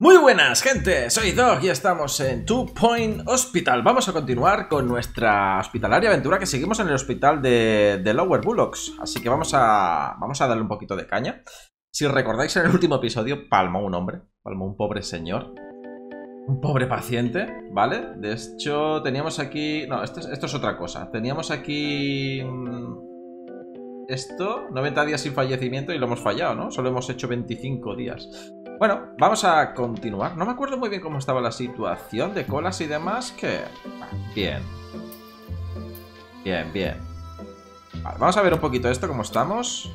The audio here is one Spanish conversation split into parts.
Muy buenas, gente. Soy Dog y estamos en Two Point Hospital. Vamos a continuar con nuestra hospitalaria aventura que seguimos en el hospital de, de Lower Bullocks. Así que vamos a, vamos a darle un poquito de caña. Si recordáis en el último episodio, palmó un hombre, palmó un pobre señor. Un pobre paciente, ¿vale? De hecho, teníamos aquí... No, esto es, esto es otra cosa. Teníamos aquí... mm, Esto, 90 días sin fallecimiento y lo hemos fallado, ¿no? Solo hemos hecho 25 días. Bueno, vamos a continuar. No me acuerdo muy bien cómo estaba la situación de colas y demás, que... Bien. Bien, bien. Vale, vamos a ver un poquito esto, cómo estamos.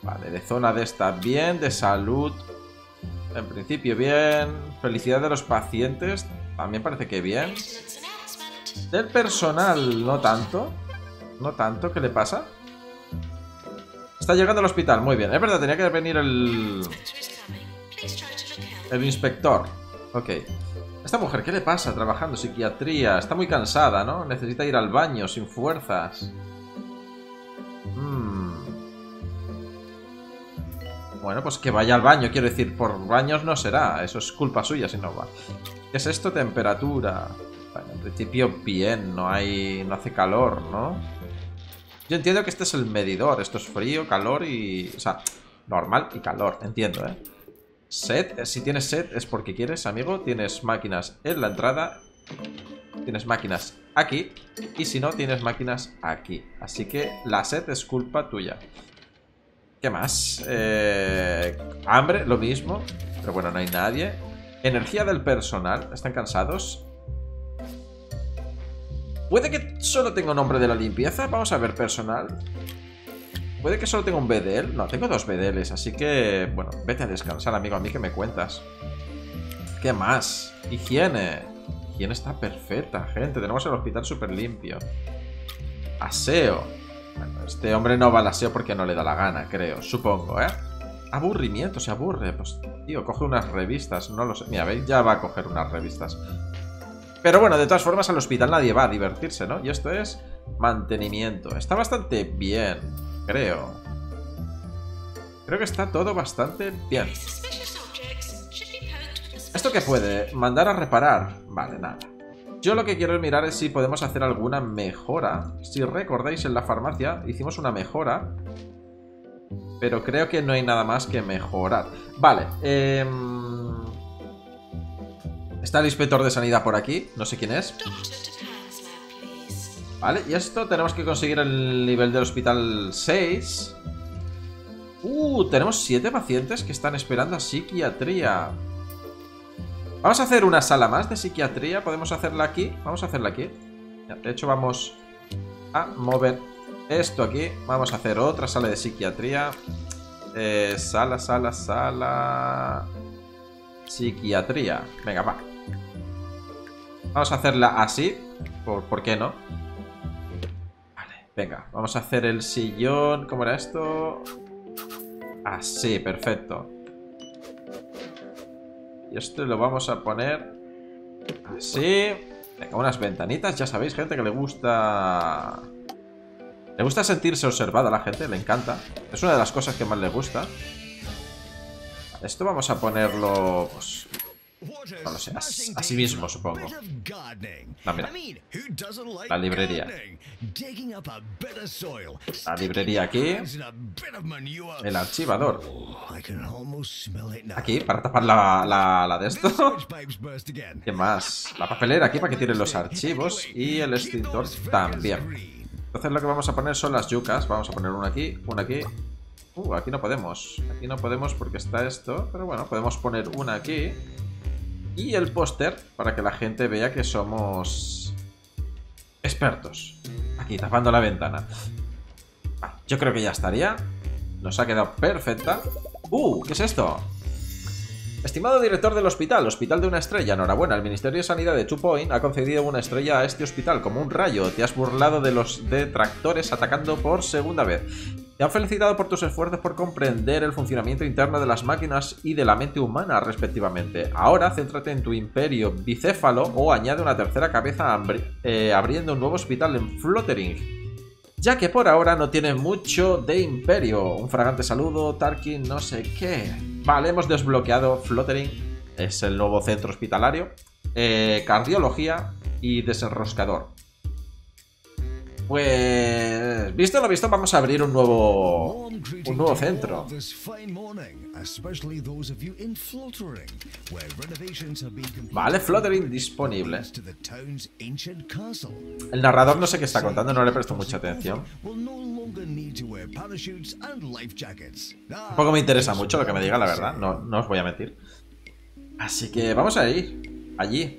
Vale, de zona de esta bien, de salud... En principio bien. Felicidad de los pacientes, también parece que bien. Del personal, no tanto. No tanto, ¿qué le pasa? Está llegando al hospital, muy bien. Es verdad, tenía que venir el... El inspector. Ok. Esta mujer, ¿qué le pasa trabajando? Psiquiatría. Está muy cansada, ¿no? Necesita ir al baño, sin fuerzas. Hmm. Bueno, pues que vaya al baño. Quiero decir, por baños no será. Eso es culpa suya si no va. ¿Qué es esto? Temperatura. Bueno, en principio bien. No hay... No hace calor, ¿no? Yo entiendo que este es el medidor. Esto es frío, calor y... O sea, normal y calor. Entiendo, ¿eh? Set, eh, si tienes set es porque quieres, amigo. Tienes máquinas en la entrada. Tienes máquinas aquí. Y si no, tienes máquinas aquí. Así que la set es culpa tuya. ¿Qué más? Eh, hambre, lo mismo. Pero bueno, no hay nadie. Energía del personal. ¿Están cansados? Puede que solo tenga nombre de la limpieza. Vamos a ver personal. Puede que solo tenga un BDL. No, tengo dos BDLs, así que... Bueno, vete a descansar, amigo. A mí que me cuentas. ¿Qué más? Higiene. Higiene está perfecta, gente. Tenemos el hospital súper limpio. Aseo. Bueno, este hombre no va al aseo porque no le da la gana, creo. Supongo, ¿eh? Aburrimiento, se aburre. Pues, tío, coge unas revistas. No lo sé. Mira, veis, ya va a coger unas revistas. Pero bueno, de todas formas, al hospital nadie va a divertirse, ¿no? Y esto es mantenimiento. Está bastante bien. Creo. Creo que está todo bastante bien. ¿Esto qué puede? Mandar a reparar. Vale, nada. Yo lo que quiero mirar es si podemos hacer alguna mejora. Si recordáis, en la farmacia hicimos una mejora. Pero creo que no hay nada más que mejorar. Vale. Eh... Está el inspector de sanidad por aquí. No sé quién es. Vale, y esto tenemos que conseguir el nivel del hospital 6. Uh, tenemos 7 pacientes que están esperando a psiquiatría. Vamos a hacer una sala más de psiquiatría. ¿Podemos hacerla aquí? Vamos a hacerla aquí. De hecho, vamos a mover esto aquí. Vamos a hacer otra sala de psiquiatría. Eh, sala, sala, sala... Psiquiatría. Venga, va. Vamos a hacerla así. ¿Por, ¿por qué no? Venga, vamos a hacer el sillón. ¿Cómo era esto? Así, perfecto. Y esto lo vamos a poner así. Venga, unas ventanitas. Ya sabéis, gente, que le gusta... Le gusta sentirse observada a la gente, le encanta. Es una de las cosas que más le gusta. Esto vamos a ponerlo... Pues, no lo sé, así, mismo supongo. No, mira. La librería. La librería aquí. El archivador. Aquí, para tapar la, la, la de esto. ¿Qué más? La papelera aquí para que tiren los archivos. Y el extintor también. Entonces lo que vamos a poner son las yucas. Vamos a poner una aquí, una aquí. Uh, aquí no podemos. Aquí no podemos porque está esto. Pero bueno, podemos poner una aquí. Y el póster para que la gente vea que somos expertos. Aquí, tapando la ventana. Yo creo que ya estaría. Nos ha quedado perfecta. ¡Uh! ¿Qué es esto? Estimado director del hospital, hospital de una estrella, enhorabuena, el Ministerio de Sanidad de Two Point ha concedido una estrella a este hospital como un rayo. Te has burlado de los detractores atacando por segunda vez. Te han felicitado por tus esfuerzos por comprender el funcionamiento interno de las máquinas y de la mente humana, respectivamente. Ahora céntrate en tu imperio bicéfalo o añade una tercera cabeza eh, abriendo un nuevo hospital en Fluttering ya que por ahora no tiene mucho de imperio. Un fragante saludo, Tarkin, no sé qué. Vale, hemos desbloqueado Fluttering. es el nuevo centro hospitalario. Eh, cardiología y desenroscador. Pues, visto lo visto, vamos a abrir un nuevo, un nuevo centro. Vale, Fluttering disponible. El narrador no sé qué está contando, no le presto mucha atención. Un poco me interesa mucho lo que me diga, la verdad, no, no os voy a mentir. Así que vamos a ir allí.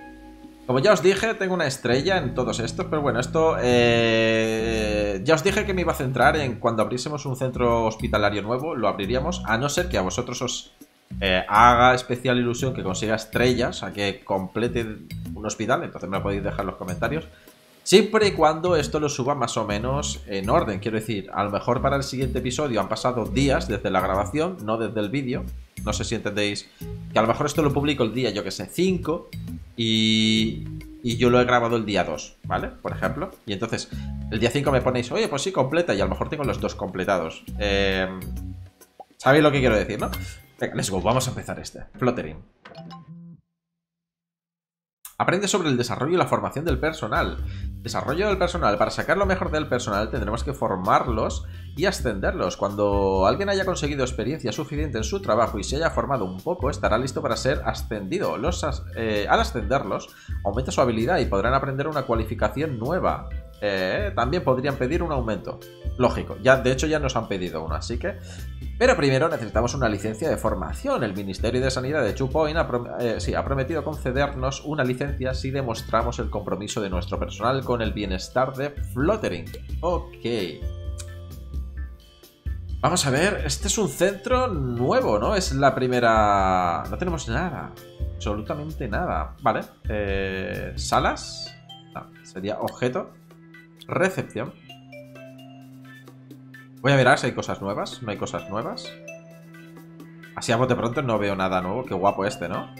Como ya os dije, tengo una estrella en todos estos, pero bueno, esto... Eh, ya os dije que me iba a centrar en cuando abriésemos un centro hospitalario nuevo, lo abriríamos, a no ser que a vosotros os eh, haga especial ilusión que consiga estrellas, a que complete un hospital, entonces me lo podéis dejar en los comentarios. Siempre y cuando esto lo suba más o menos en orden, quiero decir, a lo mejor para el siguiente episodio han pasado días desde la grabación, no desde el vídeo. No sé si entendéis que a lo mejor esto lo publico el día, yo que sé, 5 y, y yo lo he grabado el día 2, ¿vale? Por ejemplo. Y entonces, el día 5 me ponéis, oye, pues sí, completa, y a lo mejor tengo los dos completados. Eh, ¿Sabéis lo que quiero decir, no? Venga, let's go, vamos a empezar este. Fluttering. Aprende sobre el desarrollo y la formación del personal. Desarrollo del personal. Para sacar lo mejor del personal tendremos que formarlos y ascenderlos. Cuando alguien haya conseguido experiencia suficiente en su trabajo y se haya formado un poco, estará listo para ser ascendido. Eh, al ascenderlos, aumenta su habilidad y podrán aprender una cualificación nueva. Eh, también podrían pedir un aumento. Lógico, ya, de hecho ya nos han pedido uno, así que... Pero primero necesitamos una licencia de formación. El Ministerio de Sanidad de Chupoin ha, eh, ha prometido concedernos una licencia si demostramos el compromiso de nuestro personal con el bienestar de Fluttering. Ok. Vamos a ver, este es un centro nuevo, ¿no? Es la primera... No tenemos nada. Absolutamente nada. Vale. Eh, ¿Salas? Sería objeto. Recepción. Voy a mirar si hay cosas nuevas. No hay cosas nuevas. Así a bote pronto no veo nada nuevo. Qué guapo este, ¿no?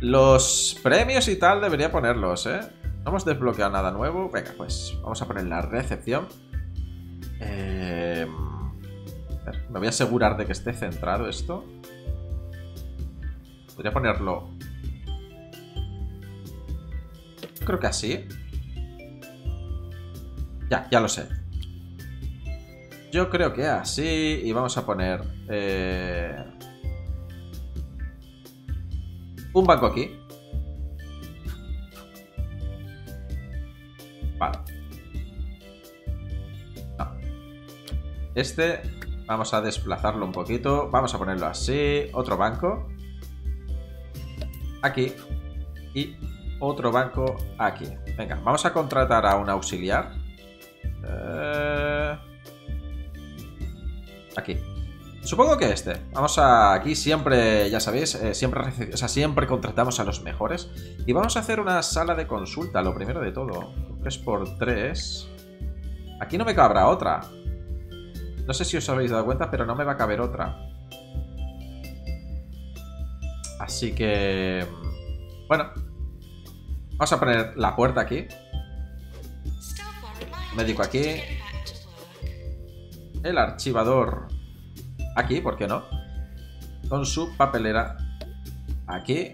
Los premios y tal debería ponerlos, ¿eh? No hemos desbloqueado nada nuevo. Venga, pues vamos a poner la recepción. Eh... Me voy a asegurar de que esté centrado esto. Podría ponerlo Creo que así. Ya, ya lo sé. Yo creo que así. Y vamos a poner... Eh, un banco aquí. Vale. Este vamos a desplazarlo un poquito. Vamos a ponerlo así. Otro banco. Aquí. Y otro banco aquí. Venga, vamos a contratar a un auxiliar. Eh, aquí. Supongo que este. Vamos a... Aquí siempre, ya sabéis, eh, siempre, o sea, siempre contratamos a los mejores. Y vamos a hacer una sala de consulta, lo primero de todo. 3x3. Aquí no me cabrá otra. No sé si os habéis dado cuenta, pero no me va a caber otra. Así que... Bueno, Vamos a poner la puerta aquí. Médico aquí. El archivador aquí, ¿por qué no? Con su papelera aquí.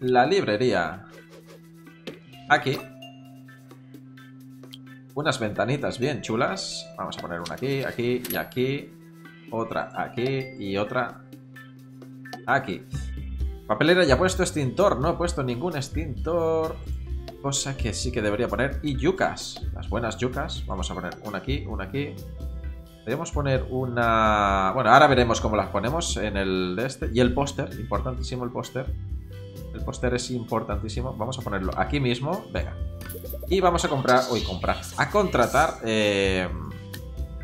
La librería aquí. Unas ventanitas bien chulas. Vamos a poner una aquí, aquí y aquí. Otra aquí y otra aquí. Papelera ya he puesto extintor, no he puesto ningún extintor. Cosa que sí que debería poner. Y yucas, las buenas yucas. Vamos a poner una aquí, una aquí. Deberíamos poner una... Bueno, ahora veremos cómo las ponemos en el de este. Y el póster, importantísimo el póster. El póster es importantísimo. Vamos a ponerlo aquí mismo. Venga. Y vamos a comprar... Uy, comprar. A contratar eh,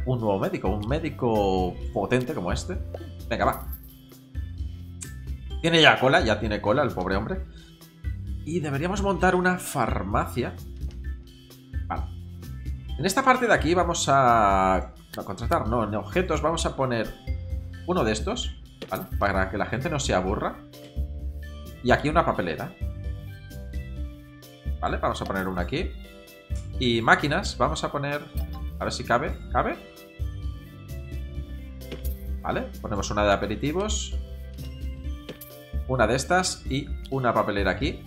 un nuevo médico. Un médico potente como este. Venga, va. Tiene ya cola, ya tiene cola el pobre hombre. Y deberíamos montar una farmacia. Vale. En esta parte de aquí vamos a... contratar, no, en objetos vamos a poner uno de estos, ¿vale? Para que la gente no se aburra. Y aquí una papelera. ¿Vale? Vamos a poner una aquí. Y máquinas, vamos a poner... A ver si cabe. ¿Cabe? ¿Vale? Ponemos una de aperitivos. Una de estas y una papelera aquí.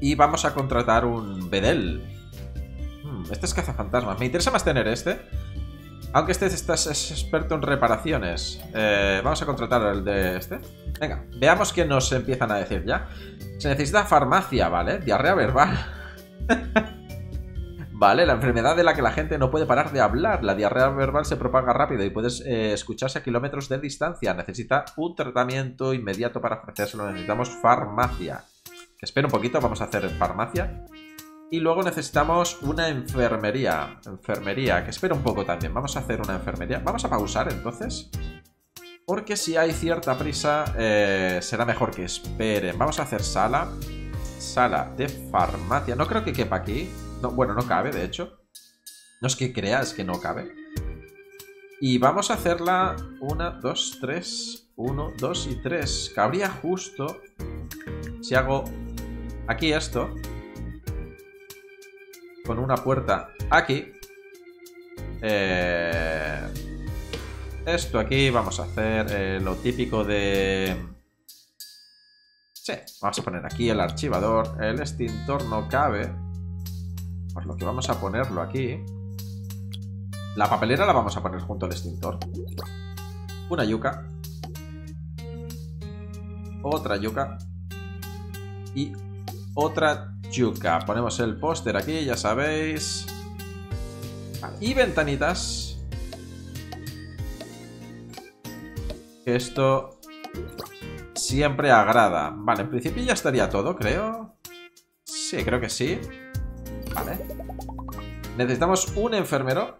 Y vamos a contratar un Bedel. Hmm, este es cazafantasmas. Me interesa más tener este. Aunque este, este es experto en reparaciones. Eh, vamos a contratar el de este. Venga, veamos qué nos empiezan a decir ya. Se necesita farmacia, ¿vale? Diarrea verbal. vale, la enfermedad de la que la gente no puede parar de hablar. La diarrea verbal se propaga rápido y puedes eh, escucharse a kilómetros de distancia. Necesita un tratamiento inmediato para ofrecérselo. Necesitamos farmacia. Espera un poquito, vamos a hacer farmacia. Y luego necesitamos una enfermería. Enfermería, que espera un poco también. Vamos a hacer una enfermería. Vamos a pausar entonces. Porque si hay cierta prisa, eh, será mejor que esperen. Vamos a hacer sala. Sala de farmacia. No creo que quepa aquí. No, bueno, no cabe, de hecho. No es que creas que no cabe. Y vamos a hacerla una, dos, tres, uno, dos y tres. Cabría justo si hago aquí esto con una puerta aquí. Eh, esto aquí vamos a hacer eh, lo típico de... Sí, vamos a poner aquí el archivador. El extintor no cabe. Por lo que vamos a ponerlo aquí. La papelera la vamos a poner junto al extintor. Una yuca. Otra yuca. Y otra Yuka. Ponemos el póster aquí, ya sabéis. Y ventanitas. Esto siempre agrada. Vale, en principio ya estaría todo, creo. Sí, creo que sí. Necesitamos un enfermero.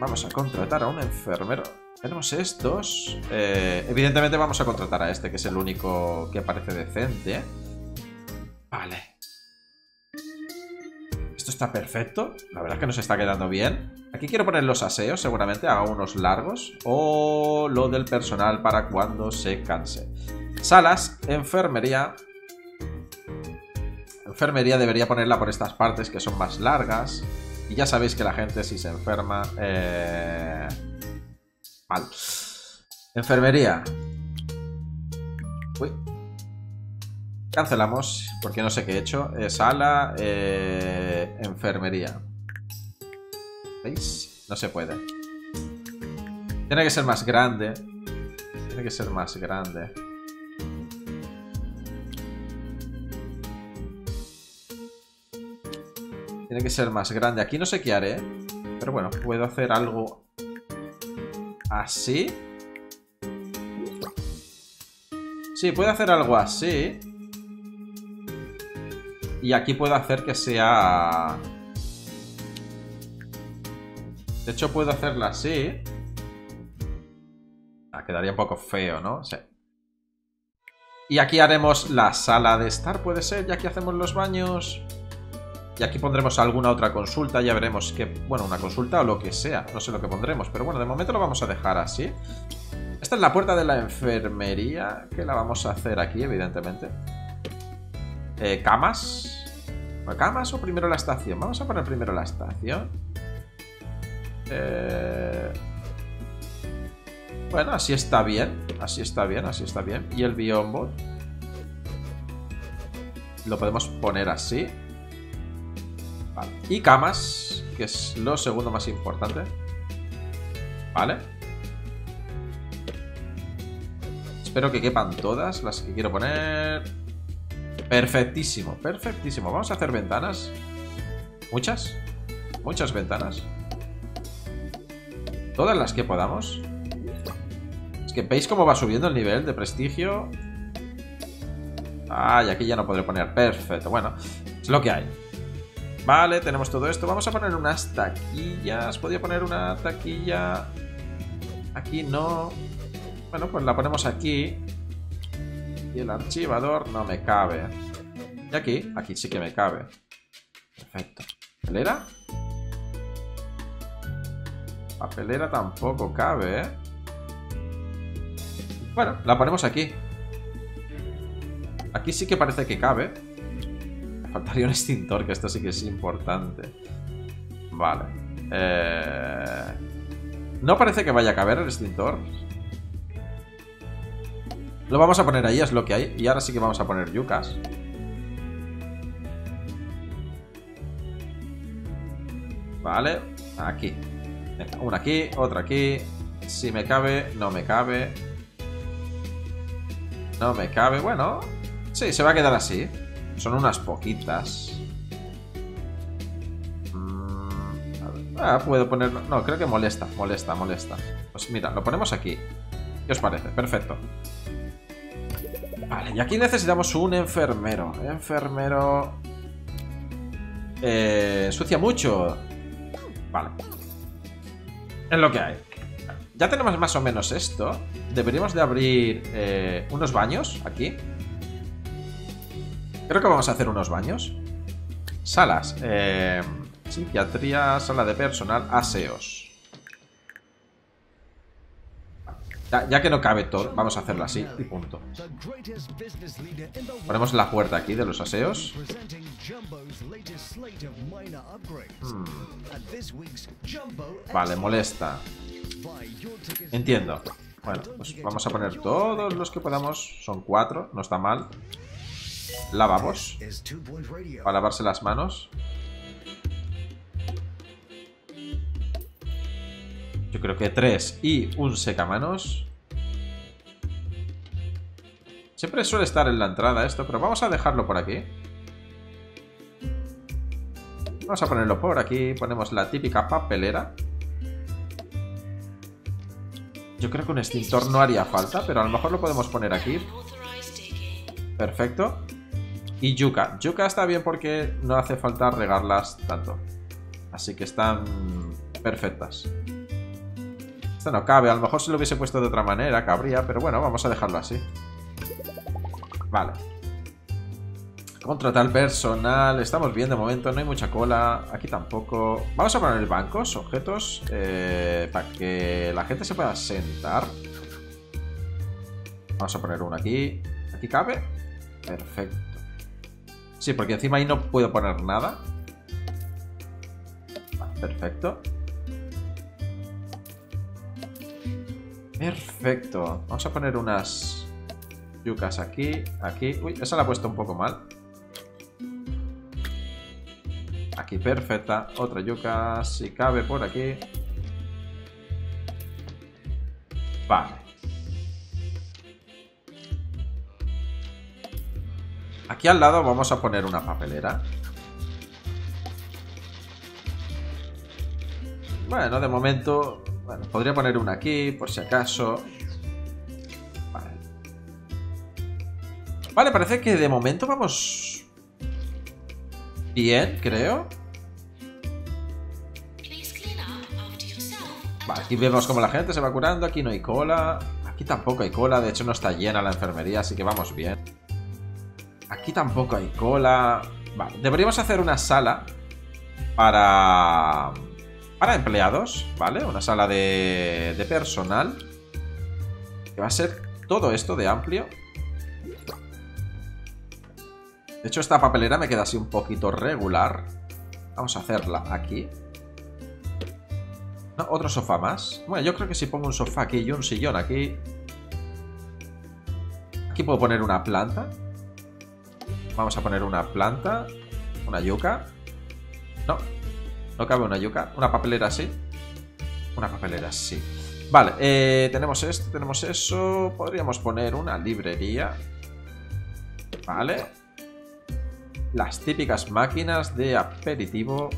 Vamos a contratar a un enfermero. Tenemos estos. Eh, evidentemente vamos a contratar a este, que es el único que parece decente. Vale está perfecto. La verdad es que nos está quedando bien. Aquí quiero poner los aseos, seguramente hago unos largos. O lo del personal para cuando se canse. Salas, enfermería. Enfermería debería ponerla por estas partes que son más largas. Y ya sabéis que la gente si se enferma... Eh... Enfermería. Uy, Cancelamos, porque no sé qué he hecho. sala, eh, enfermería. ¿Veis? No se puede. Tiene que ser más grande. Tiene que ser más grande. Tiene que ser más grande. Aquí no sé qué haré. Pero bueno, puedo hacer algo así. Sí, puedo hacer algo así. Y aquí puedo hacer que sea... De hecho, puedo hacerla así. Ah, quedaría un poco feo, ¿no? Sí. Y aquí haremos la sala de estar, puede ser, ya que hacemos los baños. Y aquí pondremos alguna otra consulta, ya veremos qué... Bueno, una consulta o lo que sea, no sé lo que pondremos. Pero bueno, de momento lo vamos a dejar así. Esta es la puerta de la enfermería, que la vamos a hacer aquí, evidentemente. Eh, ¿Camas? ¿Camas o primero la estación? Vamos a poner primero la estación. Eh, bueno, así está bien. Así está bien, así está bien. Y el biombo. Lo podemos poner así. Y camas, que es lo segundo más importante. Vale. Espero que quepan todas las que quiero poner. Perfectísimo, perfectísimo. Vamos a hacer ventanas. Muchas. Muchas ventanas. Todas las que podamos. Es que veis cómo va subiendo el nivel de prestigio. Ah, aquí ya no podré poner. Perfecto. Bueno, es lo que hay. Vale, tenemos todo esto. Vamos a poner unas taquillas. Podría poner una taquilla... Aquí no. Bueno, pues la ponemos aquí. Y el archivador no me cabe. Y aquí, aquí sí que me cabe. Perfecto. ¿Papelera? Papelera tampoco cabe, ¿eh? Bueno, la ponemos aquí. Aquí sí que parece que cabe. Faltaría un extintor, que esto sí que es importante. Vale. Eh... No parece que vaya a caber el extintor. Lo vamos a poner ahí, es lo que hay. Y ahora sí que vamos a poner yucas. Vale, aquí. una aquí, otra aquí. Si me cabe, no me cabe. No me cabe. Bueno, sí, se va a quedar así. Son unas poquitas. Mm, ah, puedo ponerlo. No, creo que molesta, molesta, molesta. Pues mira, lo ponemos aquí. ¿Qué os parece? Perfecto. Vale, y aquí necesitamos un enfermero. Enfermero... Eh, sucia mucho. Vale. Es lo que hay. Ya tenemos más o menos esto. Deberíamos de abrir eh, unos baños aquí. Creo que vamos a hacer unos baños. Salas. Eh, psiquiatría, sala de personal, aseos. Ya, que no cabe todo, vamos a hacerlo así y punto. Ponemos la puerta aquí de los aseos. Hmm. Vale, molesta. Entiendo. Bueno, pues vamos a poner todos los que podamos. Son cuatro, no está mal. Lavamos. Para lavarse las manos. Yo creo que tres y un secamanos. Siempre suele estar en la entrada esto, pero vamos a dejarlo por aquí. Vamos a ponerlo por aquí. Ponemos la típica papelera. Yo creo que un extintor no haría falta, pero a lo mejor lo podemos poner aquí. Perfecto. Y yuca. Yuca está bien porque no hace falta regarlas tanto. Así que están perfectas. Esto no cabe. A lo mejor si lo hubiese puesto de otra manera cabría, pero bueno, vamos a dejarlo así. Vale. Contratar personal. Estamos bien de momento, no hay mucha cola. Aquí tampoco. Vamos a poner bancos, objetos, eh, para que la gente se pueda sentar. Vamos a poner uno aquí. ¿Aquí cabe? Perfecto. Sí, porque encima ahí no puedo poner nada. perfecto. Perfecto. Vamos a poner unas yucas aquí, aquí. Uy, esa la he puesto un poco mal. Aquí, perfecta. Otra yuca, si cabe por aquí. Vale. Aquí al lado vamos a poner una papelera. Bueno, de momento bueno, podría poner una aquí, por si acaso. Vale. Vale, parece que de momento vamos... Bien, creo. Vale, aquí vemos como la gente se va curando. Aquí no hay cola. Aquí tampoco hay cola. De hecho, no está llena la enfermería, así que vamos bien. Aquí tampoco hay cola. Vale, deberíamos hacer una sala para para empleados, ¿vale? Una sala de, de personal. Que va a ser todo esto de amplio. De hecho, esta papelera me queda así un poquito regular. Vamos a hacerla aquí. No, otro sofá más. Bueno, yo creo que si pongo un sofá aquí y un sillón aquí... Aquí puedo poner una planta. Vamos a poner una planta. Una yuca. No, no cabe una yuca. Una papelera así. Una papelera así. Vale, eh, tenemos esto, tenemos eso. Podríamos poner una librería. Vale. Las típicas máquinas de aperitivo.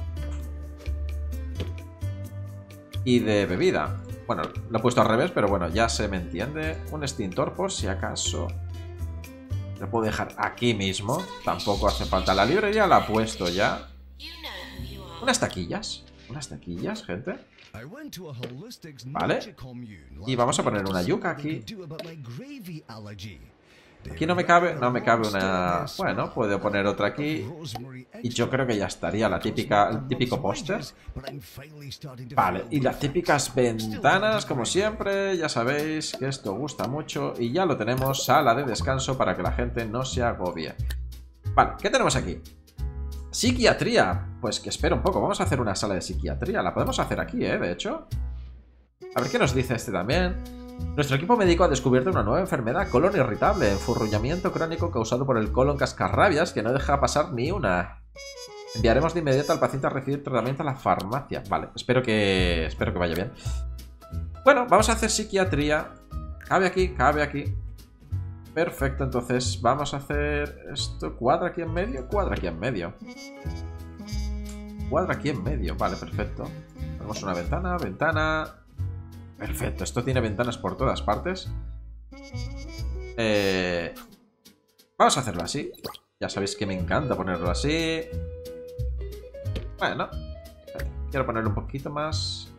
Y de bebida. Bueno, lo he puesto al revés, pero bueno, ya se me entiende. Un extintor por si acaso. Lo puedo dejar aquí mismo. Tampoco hace falta. La librería la he puesto ya. Unas taquillas. Unas taquillas, gente. Vale. Y vamos a poner una yuca aquí. Aquí no me cabe, no me cabe una... Bueno, puedo poner otra aquí. Y yo creo que ya estaría la típica, el típico póster. Vale, y las típicas ventanas, como siempre. Ya sabéis que esto gusta mucho. Y ya lo tenemos, sala de descanso para que la gente no se agobie. Vale, ¿qué tenemos aquí? Psiquiatría. Pues que espera un poco. Vamos a hacer una sala de psiquiatría. La podemos hacer aquí, ¿eh? De hecho. A ver qué nos dice este también. Nuestro equipo médico ha descubierto una nueva enfermedad, colon irritable, enfurruñamiento crónico causado por el colon cascarrabias que no deja pasar ni una. Enviaremos de inmediato al paciente a recibir tratamiento a la farmacia. Vale, espero que, espero que vaya bien. Bueno, vamos a hacer psiquiatría. Cabe aquí, cabe aquí. Perfecto, entonces vamos a hacer esto. ¿Cuadra aquí en medio? Cuadra aquí en medio. Cuadra aquí en medio. Vale, perfecto. Tenemos una ventana, ventana. Perfecto, esto tiene ventanas por todas partes. Eh, vamos a hacerlo así. Ya sabéis que me encanta ponerlo así. Bueno. Quiero ponerlo un poquito más...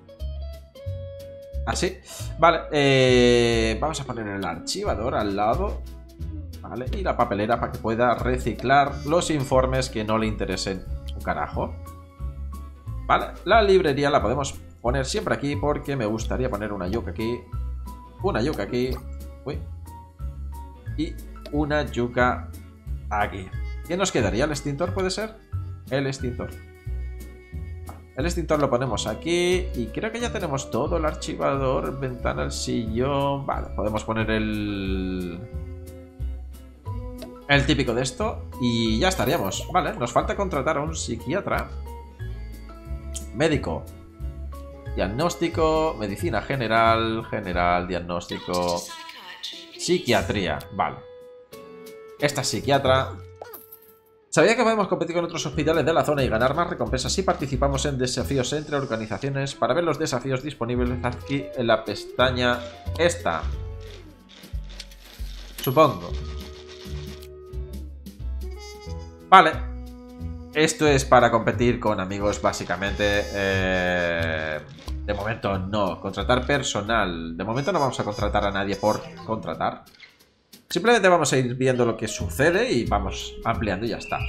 Así. Vale. Eh, vamos a poner el archivador al lado. Vale. Y la papelera para que pueda reciclar los informes que no le interesen un carajo. Vale. La librería la podemos poner siempre aquí porque me gustaría poner una yuca aquí. Una yuca aquí. Uy. Y una yuca aquí. ¿Qué nos quedaría? ¿El extintor puede ser? El extintor. El extintor lo ponemos aquí y creo que ya tenemos todo, el archivador, ventana, el sillón... Vale, podemos poner el... El típico de esto y ya estaríamos. Vale, nos falta contratar a un psiquiatra. Médico. Diagnóstico, medicina general, general, diagnóstico... Psiquiatría, vale. Esta psiquiatra Sabía que podemos competir con otros hospitales de la zona y ganar más recompensas si participamos en desafíos entre organizaciones. Para ver los desafíos disponibles aquí en la pestaña esta. Supongo. Vale. Esto es para competir con amigos, básicamente. Eh, de momento no. Contratar personal. De momento no vamos a contratar a nadie por contratar. Simplemente vamos a ir viendo lo que sucede y vamos ampliando y ya está.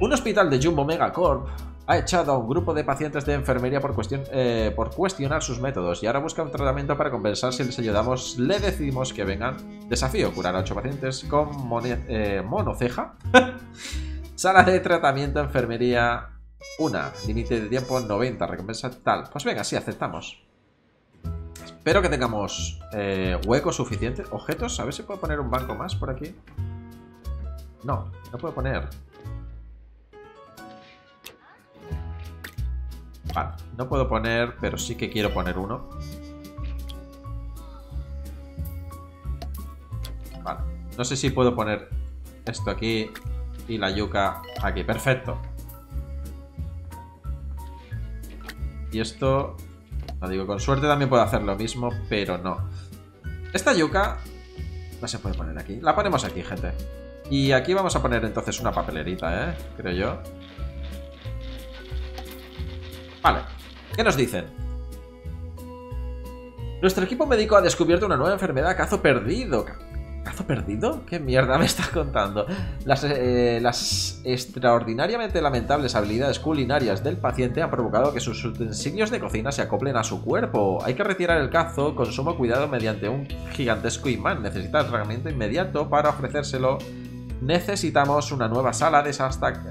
Un hospital de Jumbo Megacorp ha echado a un grupo de pacientes de enfermería por, eh, cuestionar sus métodos y ahora busca un tratamiento para compensar si les ayudamos. Le decimos que vengan. Desafío, curar a 8 pacientes con eh, monoceja. Sala de tratamiento, enfermería, una. Límite de tiempo 90, recompensa tal. Pues venga, sí, aceptamos. Espero que tengamos eh, hueco suficiente. Objetos, a ver si puedo poner un banco más por aquí. No, no puedo poner. Vale, no puedo poner, pero sí que quiero poner uno. Vale, no sé si puedo poner esto aquí y la yuca aquí. Perfecto. Y esto no digo, con suerte también puedo hacer lo mismo, pero no. Esta yuca no se puede poner aquí. La ponemos aquí, gente. Y aquí vamos a poner entonces una papelerita, ¿eh? Creo yo. Vale. ¿Qué nos dicen? Nuestro equipo médico ha descubierto una nueva enfermedad, cazo perdido. ¿Cazo perdido? ¿Qué mierda me estás contando? Las, eh, las, extraordinariamente lamentables habilidades culinarias del paciente han provocado que sus utensilios de cocina se acoplen a su cuerpo. Hay que retirar el cazo con sumo cuidado mediante un gigantesco imán. Necesita tratamiento inmediato para ofrecérselo. Necesitamos una nueva sala de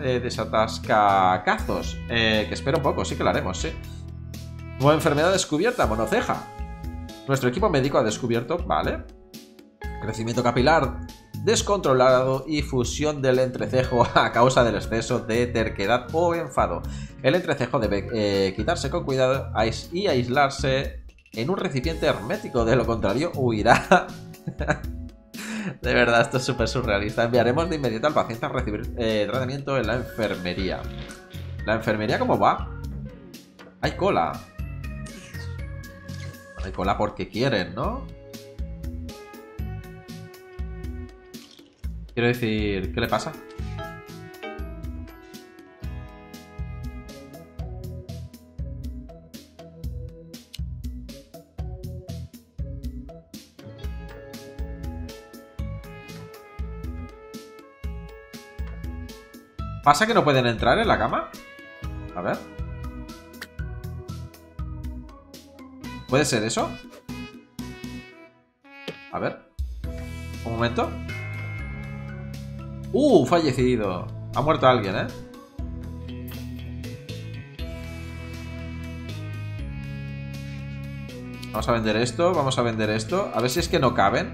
eh, desatascacazos. Eh, que espero un poco, sí que lo haremos, sí. Nueva enfermedad descubierta, monoceja. Nuestro equipo médico ha descubierto, vale, crecimiento capilar descontrolado y fusión del entrecejo a causa del exceso de terquedad o enfado. El entrecejo debe eh, quitarse con cuidado y aislarse en un recipiente hermético, de lo contrario huirá. de verdad, esto es súper surrealista. Enviaremos de inmediato al paciente a recibir eh, tratamiento en la enfermería. ¿La enfermería cómo va? Hay cola. Hay cola porque quieren, ¿no? Quiero decir, ¿qué le pasa? ¿Pasa que no pueden entrar en la cama? A ver. ¿Puede ser eso? A ver. Un momento. ¡Uh! Fallecido. Ha muerto alguien, ¿eh? Vamos a vender esto, vamos a vender esto. A ver si es que no caben.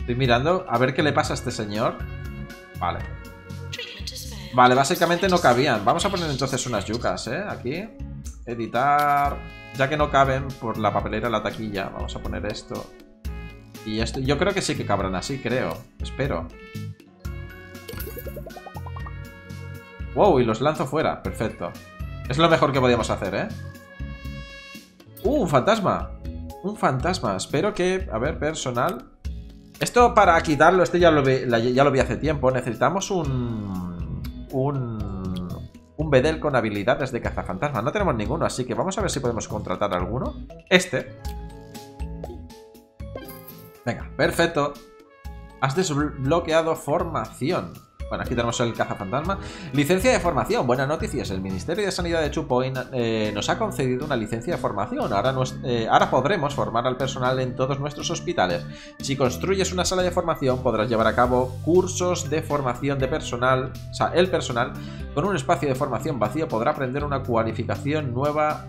Estoy mirando a ver qué le pasa a este señor. Vale. Vale, básicamente no cabían. Vamos a poner entonces unas yucas, ¿eh? Aquí. Editar. Ya que no caben por la papelera la taquilla, vamos a poner esto. Y esto. Yo creo que sí que cabrán así, creo. Espero. Wow, y los lanzo fuera. Perfecto. Es lo mejor que podíamos hacer, ¿eh? ¡Uh, un fantasma! Un fantasma. Espero que... A ver, personal. Esto para quitarlo, este ya lo ya lo vi hace tiempo. Necesitamos un... Un... Un bedel con habilidades de cazafantasma. No tenemos ninguno, así que vamos a ver si podemos contratar alguno. Este. Venga, perfecto. Has desbloqueado formación. Bueno, aquí tenemos el cazafantasma. Licencia de formación. Buenas noticias. El Ministerio de Sanidad de Chupoin eh, nos ha concedido una licencia de formación. Ahora, eh, ahora podremos formar al personal en todos nuestros hospitales. Si construyes una sala de formación, podrás llevar a cabo cursos de formación de personal. O sea, el personal con un espacio de formación vacío podrá aprender una cualificación nueva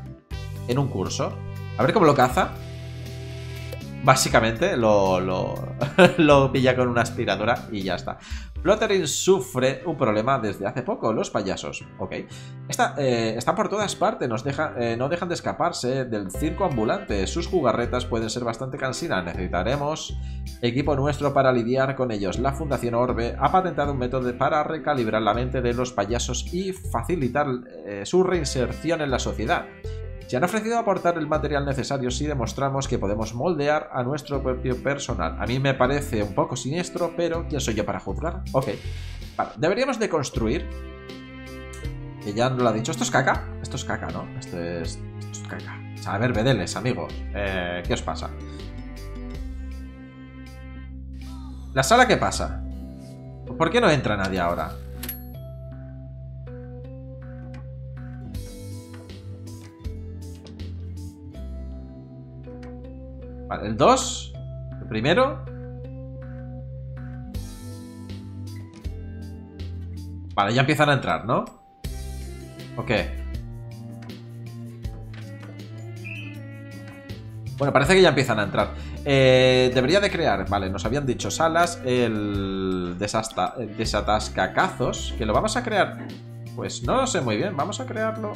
en un curso. A ver cómo lo caza. Básicamente lo, lo, lo, pilla con una aspiradora y ya está. Flutterin sufre un problema desde hace poco, los payasos. Ok. Está, eh, están por todas partes, nos deja, eh, no dejan de escaparse del circo ambulante. Sus jugarretas pueden ser bastante cansinas. Necesitaremos equipo nuestro para lidiar con ellos. La Fundación Orbe ha patentado un método para recalibrar la mente de los payasos y facilitar eh, su reinserción en la sociedad. Se han ofrecido aportar el material necesario si demostramos que podemos moldear a nuestro propio personal. A mí me parece un poco siniestro, pero ¿quién soy yo para juzgar? Ok. Vale, deberíamos de construir... Que ya no lo ha dicho. ¿Esto es caca? Esto es caca, ¿no? Esto es, esto es caca. A ver, vedeles, amigos. Eh, ¿Qué os pasa? ¿La sala qué pasa? ¿Por qué no entra nadie ahora? Vale, el 2. El primero. Vale, ya empiezan a entrar, ¿no? Ok. Bueno, parece que ya empiezan a entrar. Eh, debería de crear, vale, nos habían dicho salas, el, desasta, desatascacazos, que lo vamos a crear. Pues no lo sé muy bien, vamos a crearlo.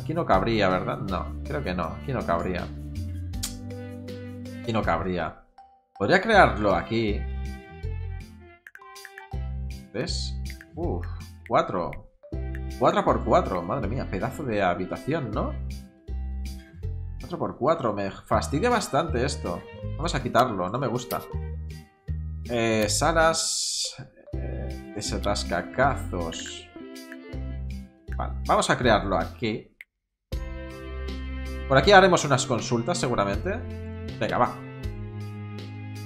Aquí no cabría, ¿verdad? No, creo que no, aquí no cabría. Y no cabría. Podría crearlo aquí. ¿Ves? Uf, cuatro. Cuatro por cuatro. Madre mía, pedazo de habitación, ¿no? Cuatro por cuatro. Me fastidia bastante esto. Vamos a quitarlo, no me gusta. Eh, salas... Eh, desatascacazos. Vale, vamos a crearlo aquí. Por aquí haremos unas consultas seguramente. Venga, va.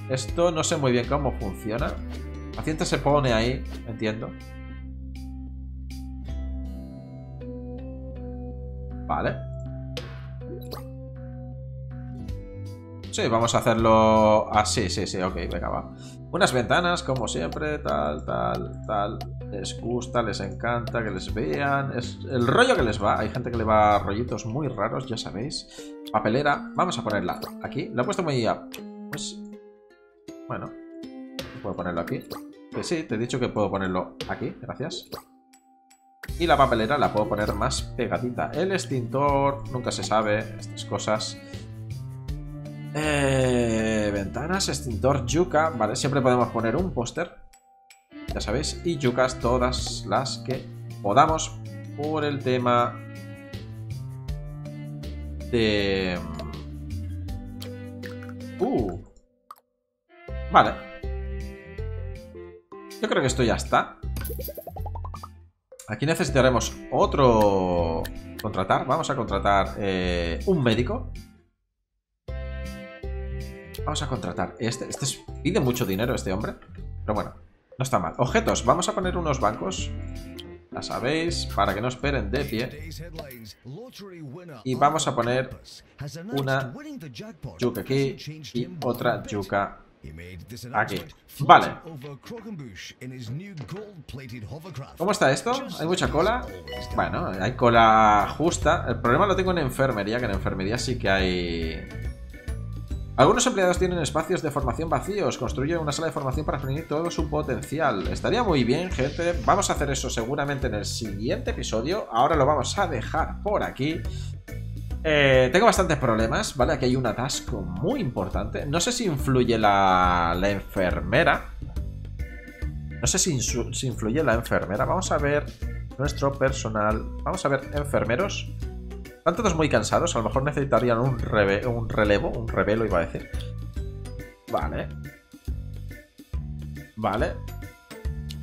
Esto no sé muy bien cómo funciona. El paciente se pone ahí, entiendo. Vale. Sí, vamos a hacerlo así, sí, sí, ok, venga, va. Unas ventanas, como siempre, tal, tal, tal. Les gusta, les encanta que les vean. Es el rollo que les va. Hay gente que le va rollitos muy raros, ya sabéis. Papelera, vamos a ponerla aquí. La he puesto muy... Pues... Bueno. Puedo ponerlo aquí. Pues sí, te he dicho que puedo ponerlo aquí, gracias. Y la papelera la puedo poner más pegadita. El extintor, nunca se sabe, estas cosas. Eh, ventanas, extintor, yuca. Vale, siempre podemos poner un póster. Ya sabéis. Y yucas todas las que podamos por el tema de... Uh. Vale. Yo creo que esto ya está. Aquí necesitaremos otro... Contratar. Vamos a contratar eh, un médico. Vamos a contratar este. Este pide mucho dinero este hombre. Pero bueno, no está mal. Objetos. Vamos a poner unos bancos. Ya sabéis, para que no esperen de pie. Y vamos a poner una yuca aquí y otra yuca Aquí. Vale. ¿Cómo está esto? ¿Hay mucha cola? Bueno, hay cola justa. El problema lo tengo en enfermería, que en enfermería sí que hay... Algunos empleados tienen espacios de formación vacíos. Construyen una sala de formación para exprimir todo su potencial. Estaría muy bien, gente. Vamos a hacer eso seguramente en el siguiente episodio. Ahora lo vamos a dejar por aquí. Eh, tengo bastantes problemas, ¿vale? Aquí hay un atasco muy importante. No sé si influye la, la enfermera. No sé si, si, influye la enfermera. Vamos a ver nuestro personal. Vamos a ver enfermeros. Están todos muy cansados. A lo mejor necesitarían un, relevo. Un revelo, iba a decir. Vale. Vale.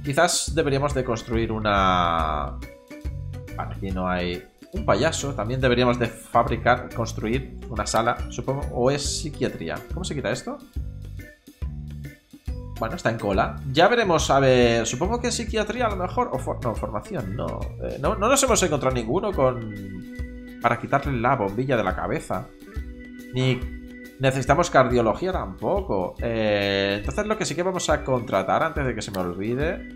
Quizás deberíamos de construir una... Aquí no hay un payaso. También deberíamos de fabricar, construir una sala, supongo. O es psiquiatría. ¿Cómo se quita esto? Bueno, está en cola. Ya veremos, a ver... Supongo que psiquiatría a lo mejor. O no, formación, no. Eh, no. No nos hemos encontrado ninguno con... Para quitarle la bombilla de la cabeza. Ni necesitamos cardiología tampoco. Eh, entonces lo que sí que vamos a contratar, antes de que se me olvide,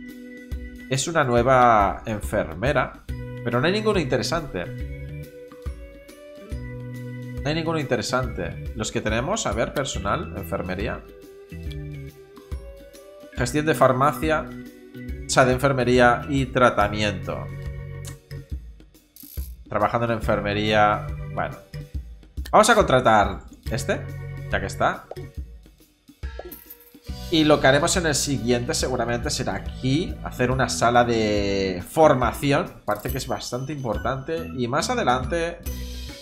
es una nueva enfermera. Pero no hay ninguno interesante. No hay ninguno interesante. Los que tenemos, a ver, personal, enfermería. Gestión de farmacia. O sea, de enfermería y tratamiento. Trabajando en enfermería. Bueno. Vamos a contratar este, ya que está. Y lo que haremos en el siguiente seguramente será aquí hacer una sala de formación. Parece que es bastante importante. Y más adelante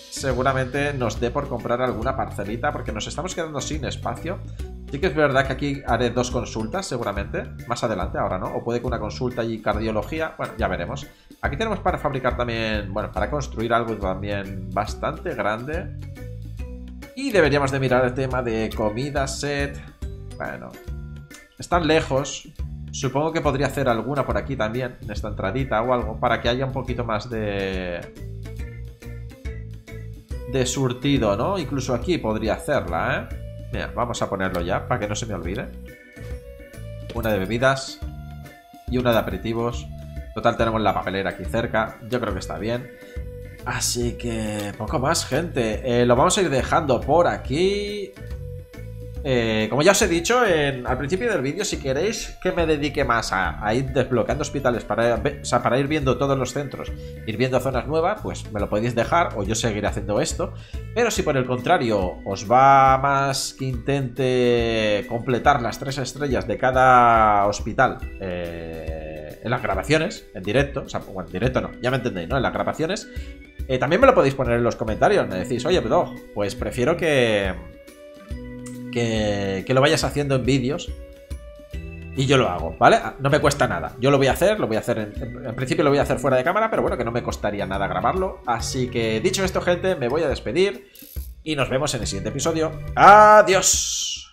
seguramente nos dé por comprar alguna parcelita porque nos estamos quedando sin espacio. Sí que es verdad que aquí haré dos consultas seguramente. Más adelante, ahora no. O puede que una consulta y cardiología. Bueno, ya veremos. Aquí tenemos para fabricar también... Bueno, para construir algo también bastante grande. Y deberíamos de mirar el tema de comida, set... Bueno, están lejos. Supongo que podría hacer alguna por aquí también, en esta entradita o algo, para que haya un poquito más de... De surtido, ¿no? Incluso aquí podría hacerla, ¿eh? Vamos a ponerlo ya, para que no se me olvide. Una de bebidas y una de aperitivos. Total, tenemos la papelera aquí cerca. Yo creo que está bien. Así que poco más, gente. Eh, lo vamos a ir dejando por aquí. Eh, como ya os he dicho al principio del vídeo, si queréis que me dedique más a, ir desbloqueando hospitales para, para ir viendo todos los centros, ir viendo zonas nuevas, pues me lo podéis dejar o yo seguiré haciendo esto. Pero si por el contrario os va más que intente completar las tres estrellas de cada hospital eh, en las grabaciones, en directo, o sea, bueno, en directo no, ya me entendéis, ¿no? En las grabaciones, eh, también me lo podéis poner en los comentarios, me decís, oye, pero pues prefiero que que, lo vayas haciendo en vídeos. Y yo lo hago, ¿vale? Ah, no me cuesta nada. Yo lo voy a hacer, lo voy a hacer en, en, principio lo voy a hacer fuera de cámara, pero bueno, que no me costaría nada grabarlo. Así que dicho esto, gente, me voy a despedir y nos vemos en el siguiente episodio. ¡Adiós!